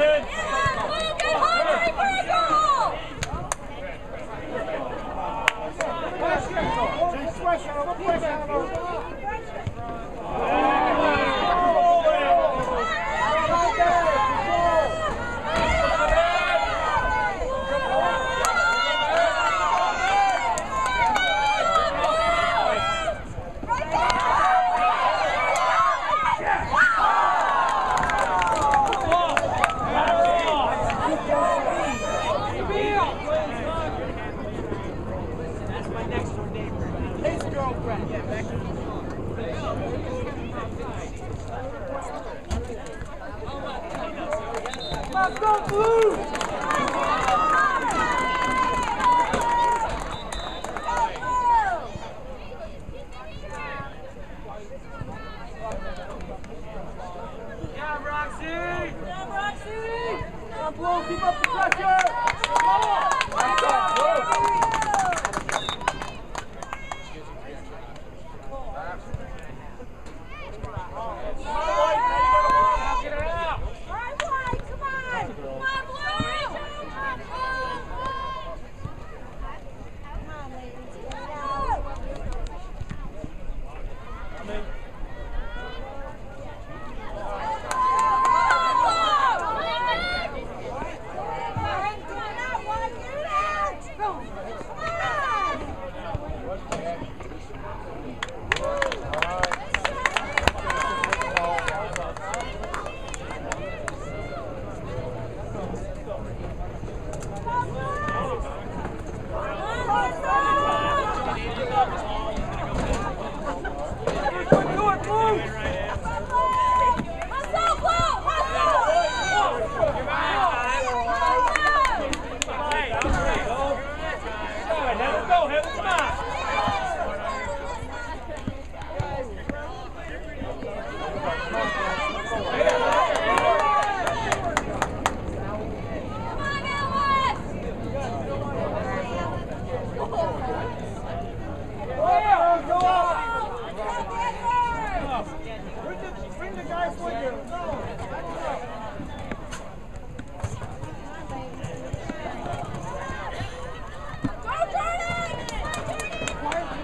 Evans! Roxy! Down, Roxy! Down, keep up the pressure!